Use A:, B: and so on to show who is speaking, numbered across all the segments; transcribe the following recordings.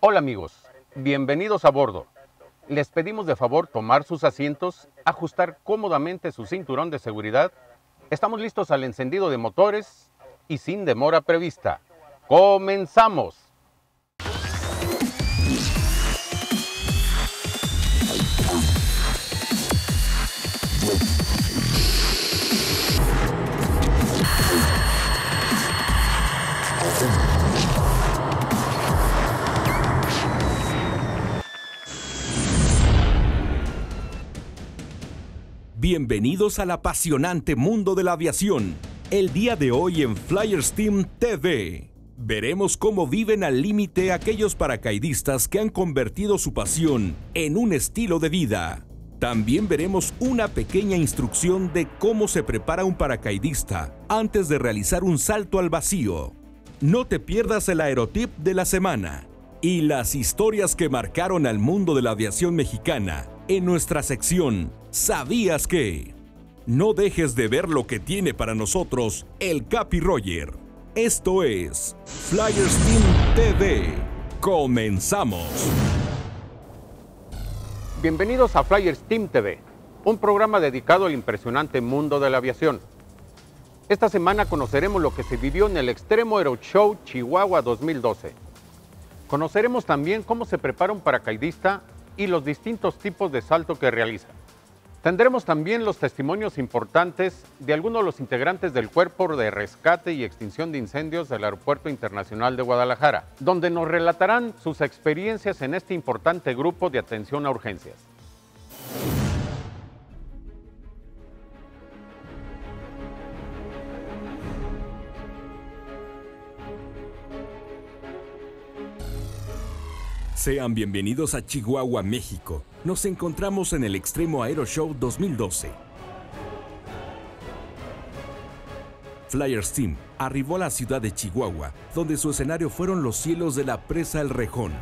A: Hola amigos, bienvenidos a bordo. Les pedimos de favor tomar sus asientos, ajustar cómodamente su cinturón de seguridad. Estamos listos al encendido de motores y sin demora prevista. ¡Comenzamos!
B: Bienvenidos al apasionante mundo de la aviación. El día de hoy en Flyers Team TV. Veremos cómo viven al límite aquellos paracaidistas que han convertido su pasión en un estilo de vida. También veremos una pequeña instrucción de cómo se prepara un paracaidista antes de realizar un salto al vacío. No te pierdas el aerotip de la semana y las historias que marcaron al mundo de la aviación mexicana en nuestra sección ¿Sabías que? No dejes de ver lo que tiene para nosotros el Capi Roger. Esto es Flyers Team TV. Comenzamos.
A: Bienvenidos a Flyers Team TV, un programa dedicado al impresionante mundo de la aviación. Esta semana conoceremos lo que se vivió en el Extremo Aero Show Chihuahua 2012. Conoceremos también cómo se prepara un paracaidista y los distintos tipos de salto que realiza. Tendremos también los testimonios importantes de algunos de los integrantes del Cuerpo de Rescate y Extinción de Incendios del Aeropuerto Internacional de Guadalajara, donde nos relatarán sus experiencias en este importante grupo de atención a urgencias.
B: Sean bienvenidos a Chihuahua, México. Nos encontramos en el Extremo Aero Show 2012. Flyers Team arribó a la ciudad de Chihuahua, donde su escenario fueron los cielos de la presa El Rejón.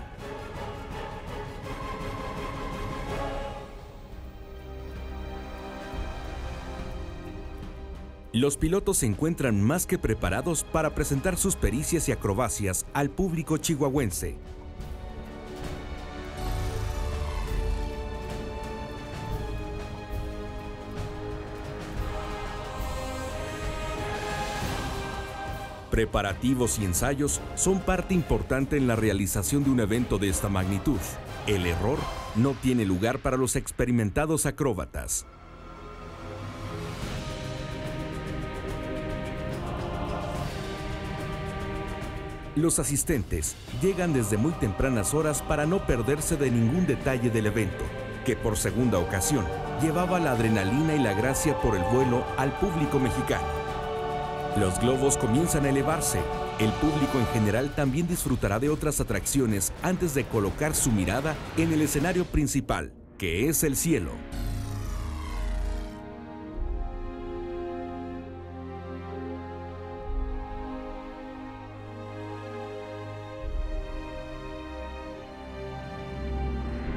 B: Los pilotos se encuentran más que preparados para presentar sus pericias y acrobacias al público chihuahuense. Preparativos y ensayos son parte importante en la realización de un evento de esta magnitud. El error no tiene lugar para los experimentados acróbatas. Los asistentes llegan desde muy tempranas horas para no perderse de ningún detalle del evento, que por segunda ocasión llevaba la adrenalina y la gracia por el vuelo al público mexicano. Los globos comienzan a elevarse. El público en general también disfrutará de otras atracciones antes de colocar su mirada en el escenario principal, que es el cielo.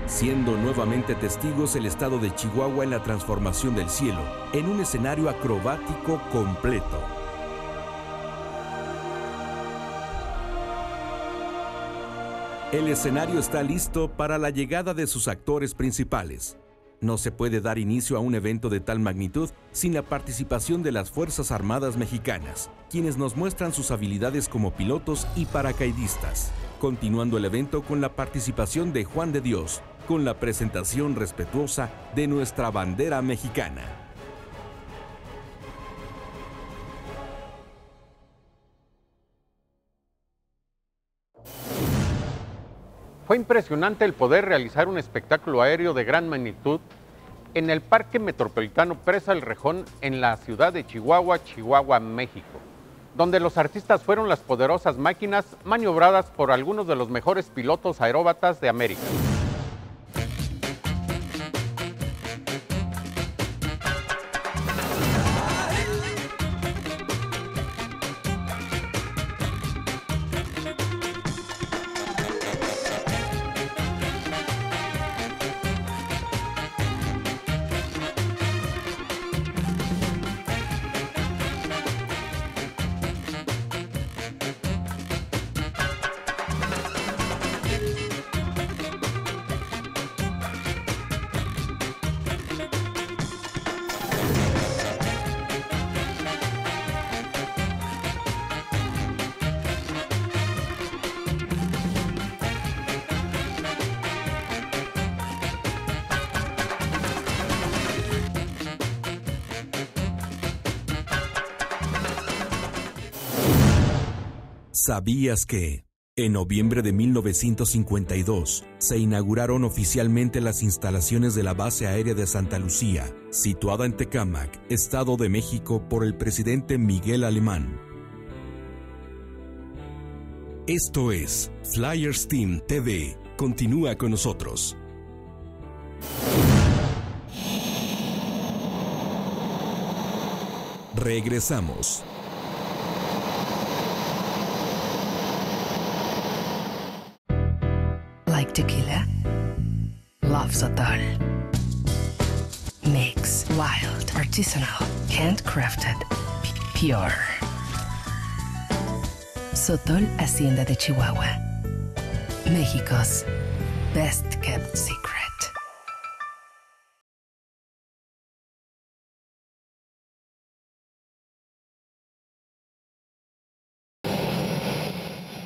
B: siendo nuevamente testigos el estado de Chihuahua en la transformación del cielo en un escenario acrobático completo. El escenario está listo para la llegada de sus actores principales. No se puede dar inicio a un evento de tal magnitud sin la participación de las Fuerzas Armadas Mexicanas, quienes nos muestran sus habilidades como pilotos y paracaidistas. Continuando el evento con la participación de Juan de Dios, con la presentación respetuosa de nuestra bandera mexicana.
A: Fue impresionante el poder realizar un espectáculo aéreo de gran magnitud en el Parque Metropolitano Presa El Rejón en la ciudad de Chihuahua, Chihuahua, México, donde los artistas fueron las poderosas máquinas maniobradas por algunos de los mejores pilotos aeróbatas de América.
B: ¿Sabías que? En noviembre de 1952 se inauguraron oficialmente las instalaciones de la base aérea de Santa Lucía, situada en Tecámac, Estado de México, por el presidente Miguel Alemán. Esto es Flyers Team TV. Continúa con nosotros. Regresamos.
C: Artisanal, handcrafted, pure. Sotol Hacienda de Chihuahua. México's best kept secret.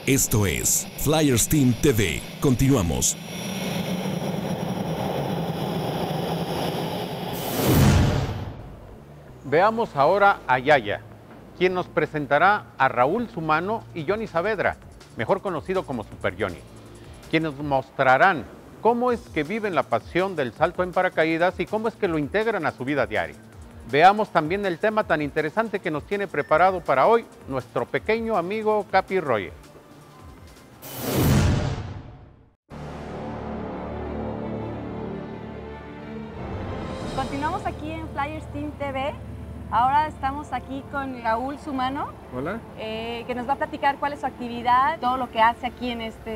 B: Esto es Flyers Team TV. Continuamos.
A: Veamos ahora a Yaya, quien nos presentará a Raúl Sumano y Johnny Saavedra, mejor conocido como Super Johnny, quienes mostrarán cómo es que viven la pasión del salto en paracaídas y cómo es que lo integran a su vida diaria. Veamos también el tema tan interesante que nos tiene preparado para hoy nuestro pequeño amigo Capi Royer.
D: En Flyers Team TV. Ahora estamos aquí con Raúl Sumano,
E: Hola,
D: eh, que nos va a platicar cuál es su actividad, todo lo que hace aquí en esta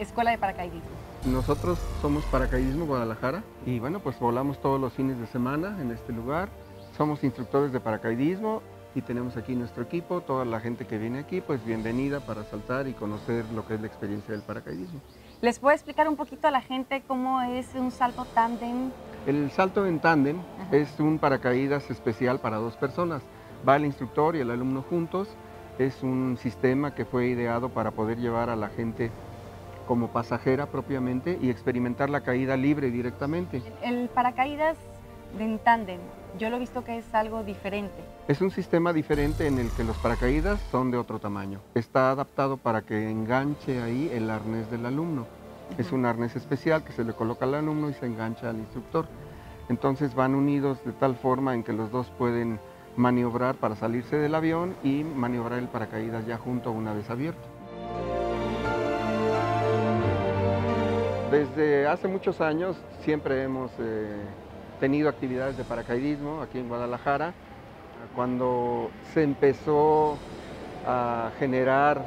D: escuela de paracaidismo.
E: nosotros somos Paracaidismo Guadalajara y bueno, pues volamos todos los fines de semana en este lugar. Somos instructores de paracaidismo y tenemos aquí nuestro equipo. Toda la gente que viene aquí, pues bienvenida para saltar y conocer lo que es la experiencia del paracaidismo.
D: ¿Les puedo explicar un poquito a la gente cómo es un salto tándem?
E: El salto en tándem es un paracaídas especial para dos personas. Va el instructor y el alumno juntos. Es un sistema que fue ideado para poder llevar a la gente como pasajera propiamente y experimentar la caída libre directamente.
D: El paracaídas de en tándem, yo lo he visto que es algo diferente.
E: Es un sistema diferente en el que los paracaídas son de otro tamaño. Está adaptado para que enganche ahí el arnés del alumno. Es un arnés especial que se le coloca al alumno y se engancha al instructor. Entonces van unidos de tal forma en que los dos pueden maniobrar para salirse del avión y maniobrar el paracaídas ya junto una vez abierto. Desde hace muchos años siempre hemos eh, tenido actividades de paracaidismo aquí en Guadalajara. Cuando se empezó a generar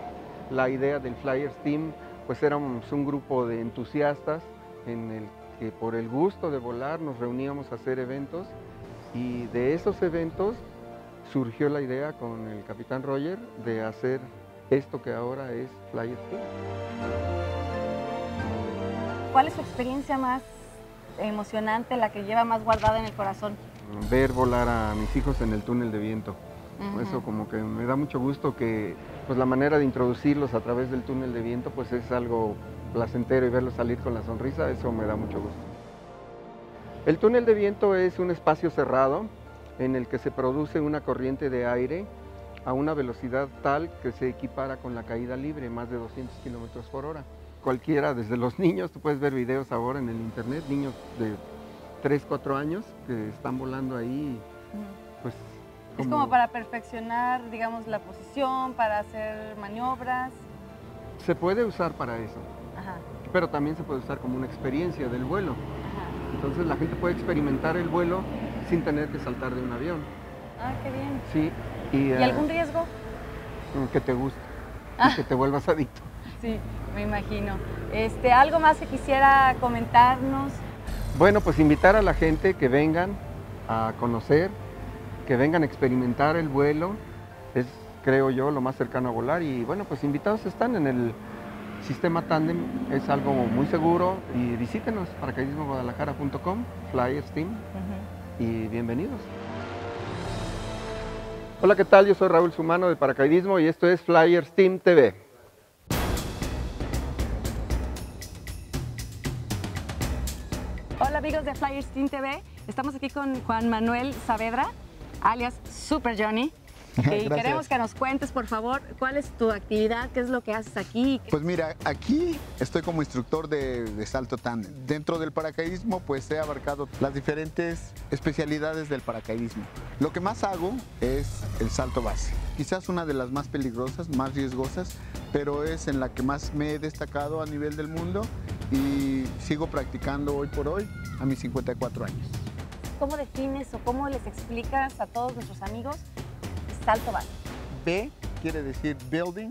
E: la idea del Flyers Team, pues éramos un grupo de entusiastas en el que por el gusto de volar nos reuníamos a hacer eventos y de esos eventos surgió la idea con el capitán Roger de hacer esto que ahora es Flyers Team.
D: ¿Cuál es su experiencia más emocionante, la que lleva más guardada en el corazón?
E: ver volar a mis hijos en el túnel de viento. Eso como que me da mucho gusto que pues la manera de introducirlos a través del túnel de viento pues es algo placentero y verlos salir con la sonrisa, eso me da mucho gusto. El túnel de viento es un espacio cerrado en el que se produce una corriente de aire a una velocidad tal que se equipara con la caída libre, más de 200 kilómetros por hora. Cualquiera, desde los niños, tú puedes ver videos ahora en el internet, niños de 3, 4 años que están volando ahí, pues...
D: Es como para perfeccionar, digamos, la posición, para hacer maniobras.
E: Se puede usar para eso,
D: Ajá,
E: pero también se puede usar como una experiencia del vuelo.
D: ajá.
E: Entonces la gente puede experimentar el vuelo sin tener que saltar de un avión.
D: Ah, qué bien.
E: Sí, y,
D: ¿Y
E: eh,
D: algún riesgo?
E: que te guste,
D: Ah.
E: y que te vuelvas adicto.
D: Sí, me imagino. Este, ¿Algo más que quisiera comentarnos?
E: Bueno, pues invitar a la gente que vengan a conocer, que vengan a experimentar el vuelo, es creo yo lo más cercano a volar y bueno, pues invitados están en el sistema Tandem, es algo muy seguro y visítenos paracaidismoguadalajara.com, Flyers Team y bienvenidos. Hola, ¿qué tal? Yo soy Raúl Sumano de Paracaidismo y esto es Flyers Team TV.
D: Hola amigos de Flyers Team TV. Estamos aquí con Juan Manuel Saavedra, alias Super Johnny. Y queremos que nos cuentes, por favor, cuál es tu actividad, qué es lo que haces aquí.
F: Pues mira, aquí estoy como instructor de, de salto tándem. Dentro del paracaidismo, pues he abarcado las diferentes especialidades del paracaidismo. Lo que más hago es el salto base. Quizás una de las más peligrosas, más riesgosas, pero es en la que más me he destacado a nivel del mundo y sigo practicando hoy por hoy a mis 54 años.
D: ¿Cómo defines o cómo les explicas a todos nuestros amigos salto base?
F: B quiere decir building,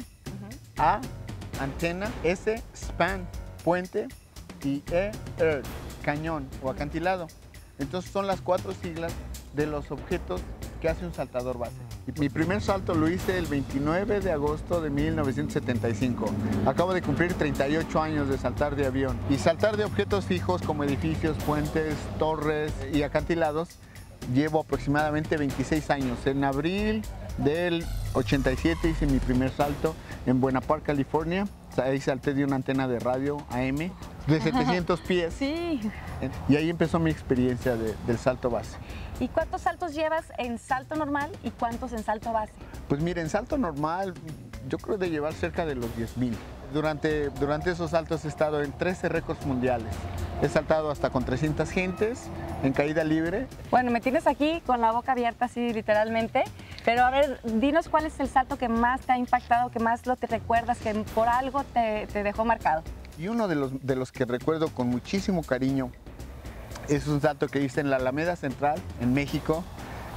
F: A, antena, S, span, puente y E, earth, cañón o acantilado. Entonces son las cuatro siglas de los objetos que hace un saltador base. Mi primer salto lo hice el 29 de agosto de 1975. Acabo de cumplir 38 años de saltar de avión. Y saltar de objetos fijos como edificios, puentes, torres y acantilados llevo aproximadamente 26 años. En abril del 87 hice mi primer salto en Buena Park, California. Ahí salté de una antena de radio AM de 700 pies.
D: Sí.
F: Y ahí empezó mi experiencia de- del salto base.
D: ¿Y cuántos saltos llevas en salto normal y cuántos en salto base?
F: Pues mire, en salto normal yo creo de llevar cerca de los 10.000. Durante, durante esos saltos he estado en 13 récords mundiales. He saltado hasta con 300 gentes en caída libre.
D: Bueno, me tienes aquí con la boca abierta, así literalmente. Pero a ver, dinos cuál es el salto que más te ha impactado, que más lo te recuerdas, que por algo te, te dejó marcado.
F: Y uno de los, de los que recuerdo con muchísimo cariño es un salto que hice en la Alameda Central, en México.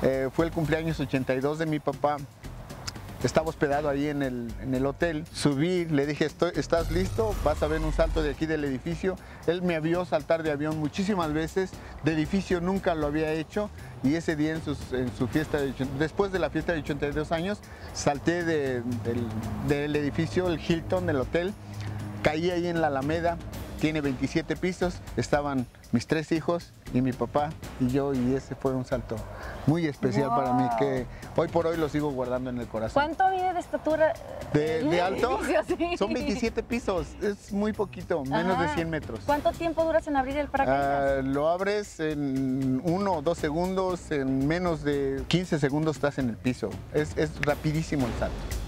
F: Eh, fue el cumpleaños 82 de mi papá. Estaba hospedado ahí en el, hotel. Subí, le dije, "Estoy- ¿estás listo? Vas a ver un salto de aquí del edificio. Él me vio saltar de avión muchísimas veces. De edificio nunca lo había hecho. Y ese día en, su fiesta, de, después de la fiesta de 82 años, salté de- del, del edificio, el Hilton, del hotel. Caí ahí en la Alameda, tiene 27 pisos, estaban mis tres hijos y mi papá y yo y ese fue un salto muy especial para mí que hoy por hoy lo sigo guardando en el corazón.
D: ¿Cuánto mide de estatura?
F: ¿De, alto?
D: Sí.
F: Son 27 pisos, es muy poquito, menos de
D: Ajá.
F: 100 metros.
D: ¿Cuánto tiempo duras en abrir el paracaídas?
F: Ah, lo abres en uno o dos segundos, en menos de 15 segundos estás en el piso. Es, es rapidísimo el salto.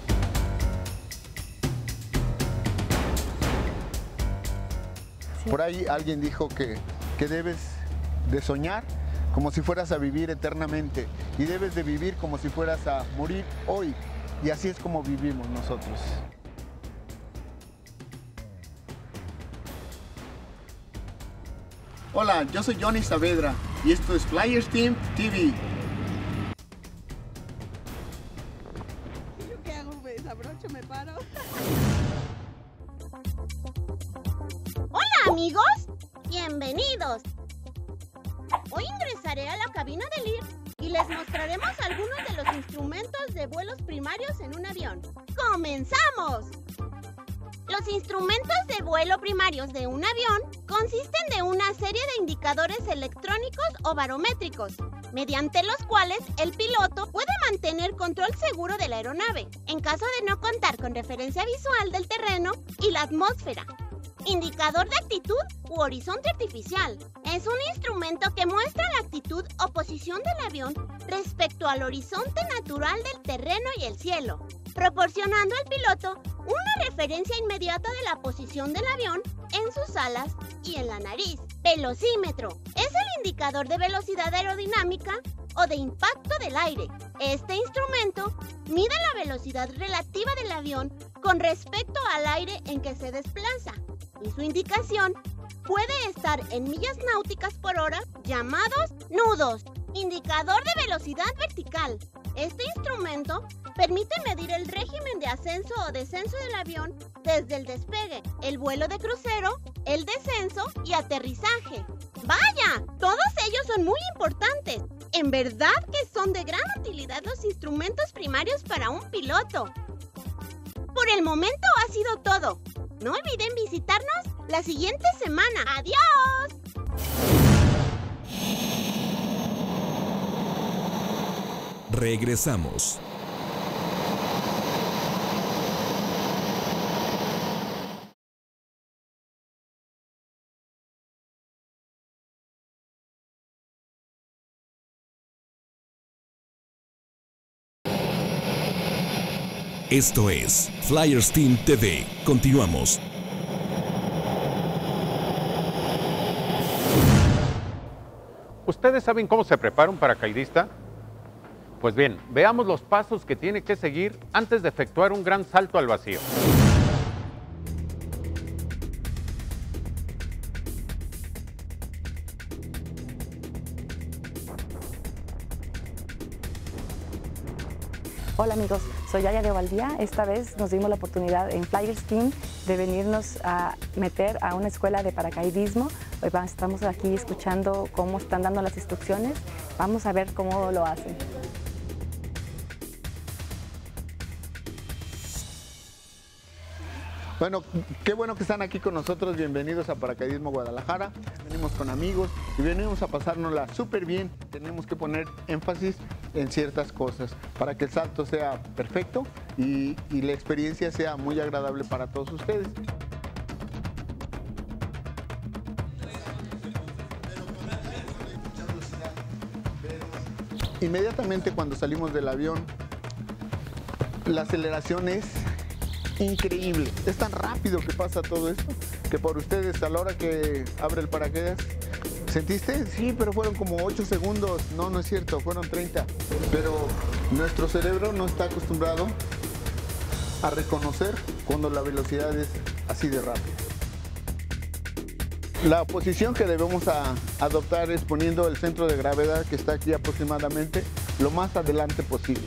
D: Sí.
F: Por ahí alguien dijo que, que debes de soñar como si fueras a vivir eternamente y debes de vivir como si fueras a morir hoy. Y así es como vivimos nosotros. Hola, yo soy Johnny Saavedra y esto es Flyers Team TV.
G: Barométricos, mediante los cuales el piloto puede mantener control seguro de la aeronave, en caso de no contar con referencia visual del terreno y la atmósfera. Indicador de actitud u horizonte artificial. Es un instrumento que muestra la actitud o posición del avión respecto al horizonte natural del terreno y el cielo, proporcionando al piloto una referencia inmediata de la posición del avión en sus alas y en la nariz. Velocímetro. Es indicador de velocidad aerodinámica o de impacto del aire. Este instrumento mide la velocidad relativa del avión con respecto al aire en que se desplaza y su indicación puede estar en millas náuticas por hora llamados nudos. Indicador de velocidad vertical. Este instrumento permite medir el régimen de ascenso o descenso del avión desde el despegue, el vuelo de crucero, el descenso y aterrizaje. ¡Vaya! Todos ellos son muy importantes. En verdad que son de gran utilidad los instrumentos primarios para un piloto. Por el momento ha sido todo. No olviden visitarnos la siguiente semana. ¡Adiós!
B: Regresamos. Esto es Flyers Team TV. Continuamos.
A: ¿Ustedes saben cómo se prepara un paracaidista? Pues bien, veamos los pasos que tiene que seguir antes de efectuar un gran salto al vacío.
D: Hola amigos, soy Aya de Ovaldía. Esta vez nos dimos la oportunidad en Flyers Team de venirnos a meter a una escuela de paracaidismo. Hoy estamos aquí escuchando cómo están dando las instrucciones. Vamos a ver cómo lo hacen.
F: Bueno, qué bueno que están aquí con nosotros. Bienvenidos a Paracaidismo Guadalajara. Venimos con amigos y venimos a pasárnosla súper bien. Tenemos que poner énfasis en ciertas cosas para que el salto sea perfecto y, y la experiencia sea muy agradable para todos ustedes. Inmediatamente cuando salimos del avión, la aceleración es increíble. Es tan rápido que pasa todo esto que por ustedes a la hora que abre el paracaídas, ¿sentiste? Sí, pero fueron como 8 segundos. No, no es cierto, fueron 30. Pero nuestro cerebro no está acostumbrado a reconocer cuando la velocidad es así de rápida. La posición que debemos a- adoptar es poniendo el centro de gravedad que está aquí aproximadamente lo más adelante posible.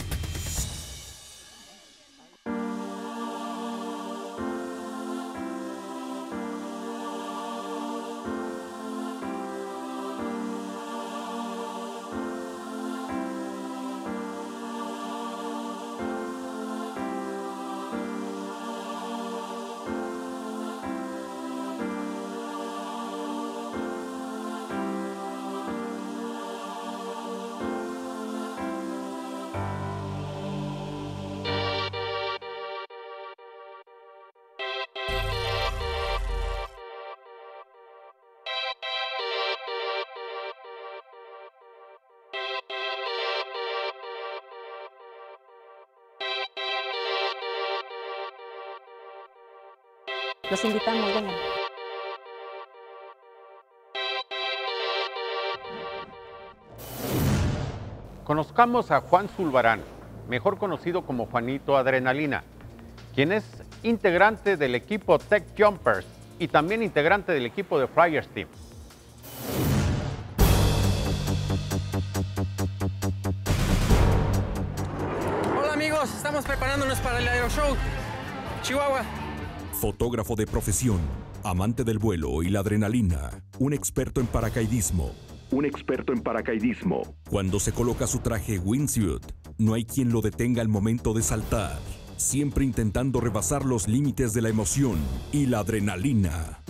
D: Los invitamos, vengan.
A: Conozcamos a Juan Zulbarán, mejor conocido como Juanito Adrenalina, quien es integrante del equipo Tech Jumpers y también integrante del equipo de Flyers Team.
H: Hola amigos, estamos preparándonos para el Aeroshow. Chihuahua.
B: Fotógrafo de profesión, amante del vuelo y la adrenalina, un experto en paracaidismo. Un experto en paracaidismo. Cuando se coloca su traje wingsuit, no hay quien lo detenga al momento de saltar, siempre intentando rebasar los límites de la emoción y la adrenalina.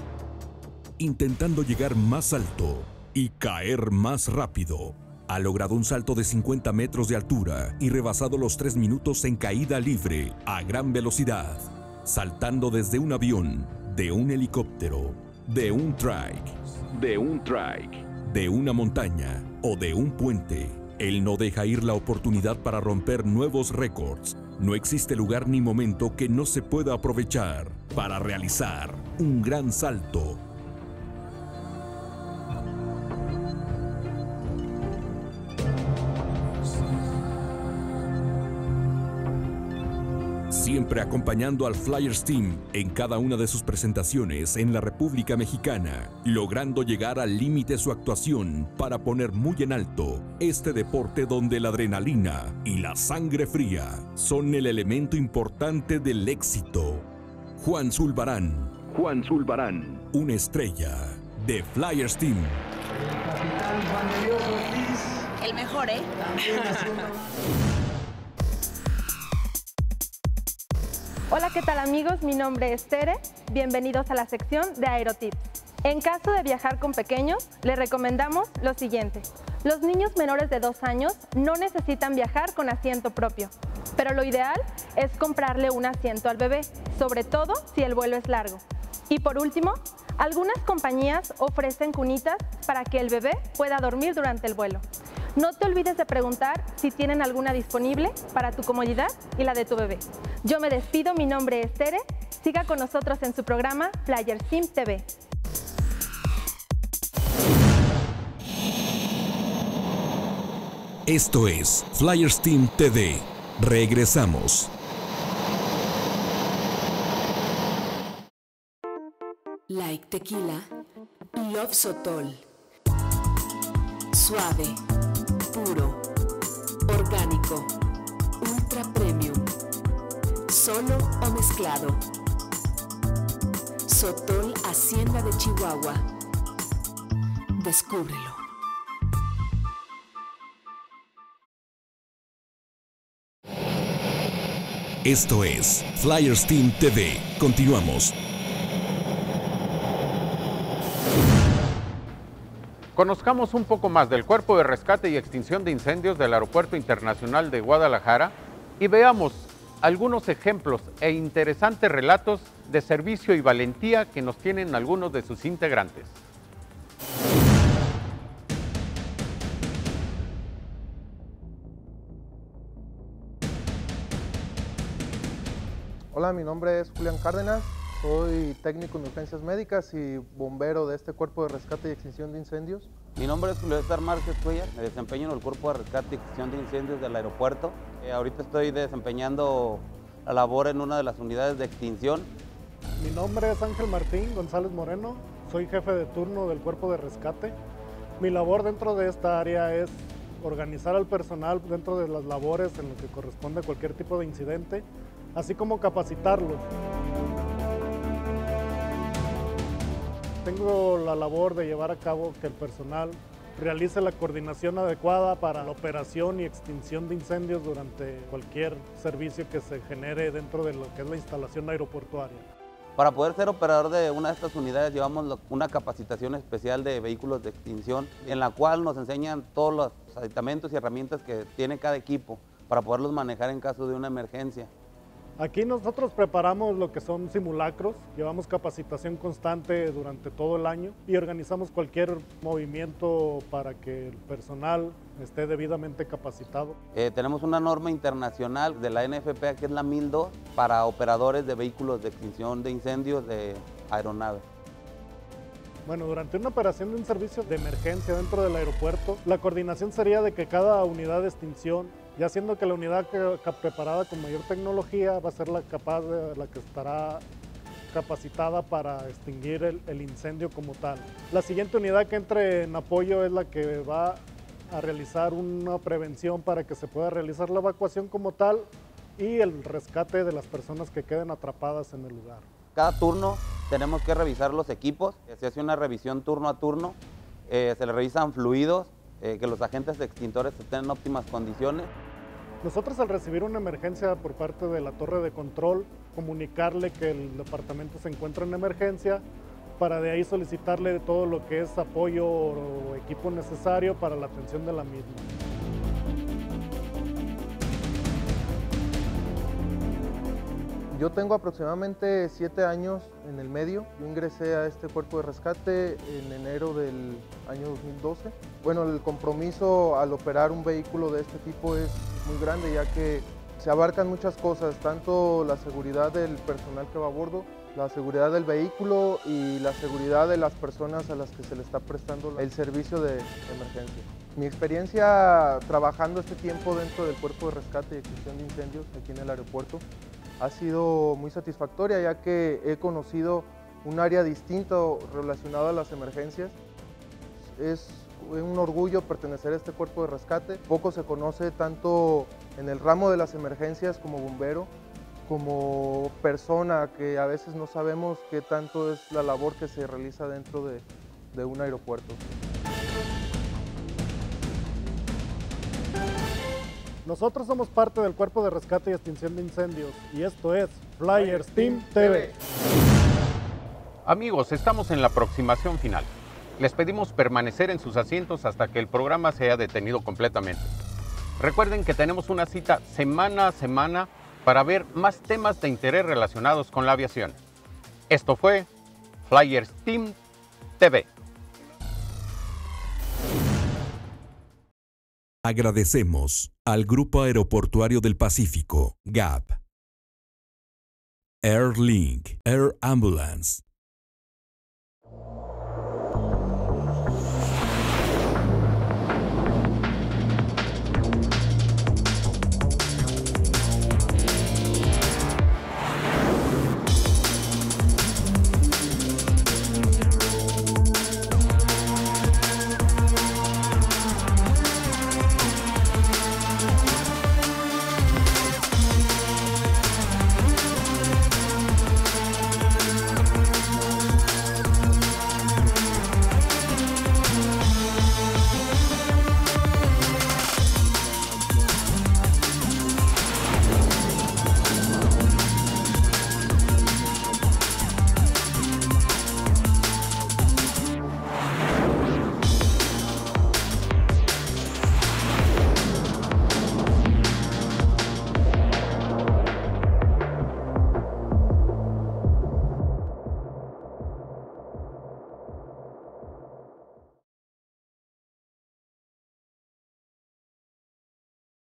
B: Intentando llegar más alto y caer más rápido. Ha logrado un salto de 50 metros de altura y rebasado los 3 minutos en caída libre a gran velocidad saltando desde un avión, de un helicóptero, de un trike, de un trike, de una montaña o de un puente. Él no deja ir la oportunidad para romper nuevos récords. No existe lugar ni momento que no se pueda aprovechar para realizar un gran salto. Siempre acompañando al Flyers Team en cada una de sus presentaciones en la República Mexicana, logrando llegar al límite su actuación para poner muy en alto este deporte donde la adrenalina y la sangre fría son el elemento importante del éxito. Juan Zulbarán. Juan Zulbarán. Una estrella de Flyers Team.
G: El mejor, ¿eh?
I: Hola, ¿qué tal amigos? Mi nombre es Tere. Bienvenidos a la sección de Aerotips. En caso de viajar con pequeños, les recomendamos lo siguiente. Los niños menores de dos años no necesitan viajar con asiento propio, pero lo ideal es comprarle un asiento al bebé, sobre todo si el vuelo es largo. Y por último, algunas compañías ofrecen cunitas para que el bebé pueda dormir durante el vuelo. No te olvides de preguntar si tienen alguna disponible para tu comodidad y la de tu bebé. Yo me despido, mi nombre es Tere. Siga con nosotros en su programa Flyer Sim TV.
B: Esto es Flyers Team TV. Regresamos.
C: Like Tequila, Love Sotol. Suave, puro, orgánico, ultra premium. Solo o mezclado. Sotol Hacienda de Chihuahua. Descúbrelo.
B: Esto es Flyers Team TV. Continuamos.
A: Conozcamos un poco más del Cuerpo de Rescate y Extinción de Incendios del Aeropuerto Internacional de Guadalajara y veamos algunos ejemplos e interesantes relatos de servicio y valentía que nos tienen algunos de sus integrantes.
J: Hola, mi nombre es Julián Cárdenas, soy técnico en urgencias médicas y bombero de este cuerpo de rescate y extinción de incendios.
K: Mi nombre es Julio César Márquez Cuellar, me desempeño en el cuerpo de rescate y extinción de incendios del aeropuerto. Eh, ahorita estoy desempeñando la labor en una de las unidades de extinción.
L: Mi nombre es Ángel Martín González Moreno, soy jefe de turno del cuerpo de rescate. Mi labor dentro de esta área es organizar al personal dentro de las labores en lo que corresponde a cualquier tipo de incidente, así como capacitarlos. Tengo la labor de llevar a cabo que el personal realice la coordinación adecuada para la operación y extinción de incendios durante cualquier servicio que se genere dentro de lo que es la instalación aeroportuaria.
K: Para poder ser operador de una de estas unidades llevamos una capacitación especial de vehículos de extinción en la cual nos enseñan todos los aditamentos y herramientas que tiene cada equipo para poderlos manejar en caso de una emergencia.
L: Aquí nosotros preparamos lo que son simulacros, llevamos capacitación constante durante todo el año y organizamos cualquier movimiento para que el personal esté debidamente capacitado.
K: Eh, tenemos una norma internacional de la NFPA que es la 1002 para operadores de vehículos de extinción de incendios de aeronaves.
L: Bueno, durante una operación de un servicio de emergencia dentro del aeropuerto, la coordinación sería de que cada unidad de extinción, ya siendo que la unidad preparada con mayor tecnología va a ser la capaz de, la que estará capacitada para extinguir el, incendio como tal. La siguiente unidad que entre en apoyo es la que va a realizar una prevención para que se pueda realizar la evacuación como tal y el rescate de las personas que queden atrapadas en el lugar.
K: Cada turno tenemos que revisar los equipos, se hace una revisión turno a turno, eh, se le revisan fluidos, eh, que los agentes extintores estén en óptimas condiciones.
L: Nosotros al recibir una emergencia por parte de la torre de control, comunicarle que el departamento se encuentra en emergencia, para de ahí solicitarle todo lo que es apoyo o equipo necesario para la atención de la misma.
J: Yo tengo aproximadamente siete años en el medio. Yo ingresé a este cuerpo de rescate en enero del año 2012. Bueno, el compromiso al operar un vehículo de este tipo es muy grande ya que se abarcan muchas cosas, tanto la seguridad del personal que va a bordo, la seguridad del vehículo y la seguridad de las personas a las que se le está prestando el servicio de emergencia. Mi experiencia trabajando este tiempo dentro del cuerpo de rescate y extinción de incendios aquí en el aeropuerto ha sido muy satisfactoria ya que he conocido un área distinto relacionado a las emergencias. Es un orgullo pertenecer a este cuerpo de rescate. Poco se conoce tanto en el ramo de las emergencias como bombero, como persona que a veces no sabemos qué tanto es la labor que se realiza dentro de, de un aeropuerto.
L: Nosotros somos parte del Cuerpo de Rescate y Extinción de Incendios y esto es Flyers Team TV.
A: Amigos, estamos en la aproximación final. Les pedimos permanecer en sus asientos hasta que el programa se haya detenido completamente. Recuerden que tenemos una cita semana a semana para ver más temas de interés relacionados con la aviación. Esto fue Flyers Team TV.
B: Agradecemos al Grupo Aeroportuario del Pacífico, GAP, Airlink, Air Ambulance,